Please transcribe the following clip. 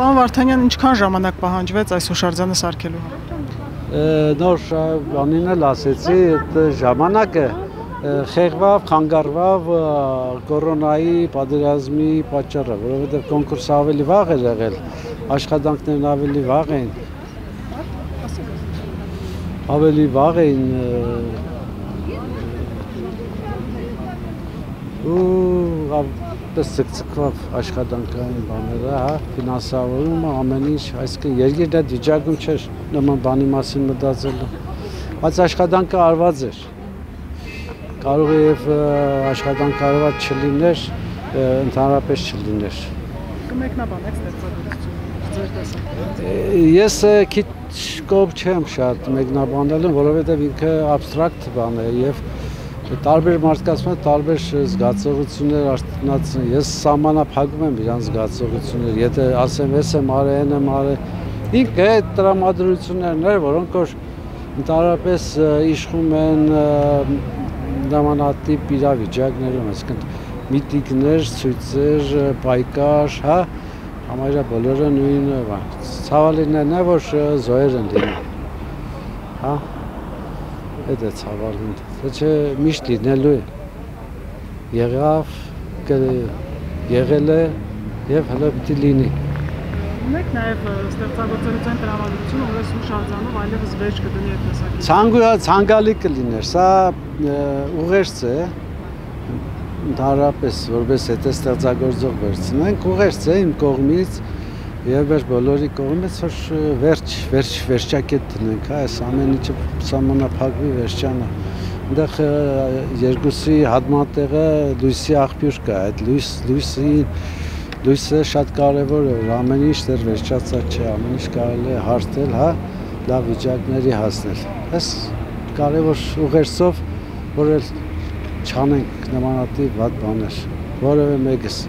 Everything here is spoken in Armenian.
Պարոն Վարդանյան, ինչքան ժամանակ պահանջվեց այս հուշարձանը սարքելու համար։ Նոր բանին էլ ասեցի, այդ ժամանակը խեղվավ, խանգարվավ կորոնայի պատերազմի պատճառը, որովհետև կոնկուրսը ավելի վաղ էր եղել, աշխատանքներն ավելի վաղ էին։ Ավելի վաղ էին ու պես ցկցկվավ աշխատանքային բաները, հա, ֆինանսավորումը, ամեն ինչ, այսինքն երկիրն այդ վիճակում չէր նման բանի մասին մտածելու։ Բայց աշխատանքը արված էր։ Կարող է եւ աշխատանք արված չլիներ, ընդհանրապես չլիներ։ Կմեկնաբանեք ստեղծագործությունը Ես քիչ կոպ չեմ շատ մեկնաբանելու, որովհետեւ ինքը абստրակտ բան է եւ տարբեր մարդկանց մոտ տարբեր զգացողություններ արտնացն ես սահմանափակում եմ իրանց զգացողություններ եթե ասեմ ես եմ արել են եմ արել ինքը այդ տրամադրություններն էր որոնք որ ընդհանրապես իշխում են նմանատիպ իրավիճակներում այսինքն միտիկներ, ցույցեր, պայքար, հա համարյա բոլորը նույնը բան ցավալիներն է որ զոհեր են լինում հա այդ է ցավալին դա չէ միշտ լինելու է եղավ եղել է եւ հələ պիտի լինի ունեք նաև ստեղծագործության տրամադրություն, որ այս հուշարձանով այլևս վեճ կդնի այդ տեսակի։ Ցանկույա ցանկալի կլիներ, սա ուղերձ է ընդհանրապես որպես հետը ստեղծագործող վերցնենք, ուղերձ է իմ կողմից եւ մեր բոլորի կողմից որ վերջ վերջ վերջակետ դնենք, հա, այս ամեն ինչը սահմանափակվի վերջանը։ Այնտեղ երկուսի հատմատեղը լույսի աղբյուր կա, այդ լույս լույսի լույսը շատ կարևոր է, ամեն ինչ դեռ վերջացած չէ, ամեն ինչ կարելի է հարթել, հա, լավ վիճակների հասնել։ Այս կարևոր ուղերձով, որ չանենք նմանատիպ վատ բաներ, որևէ մեկս։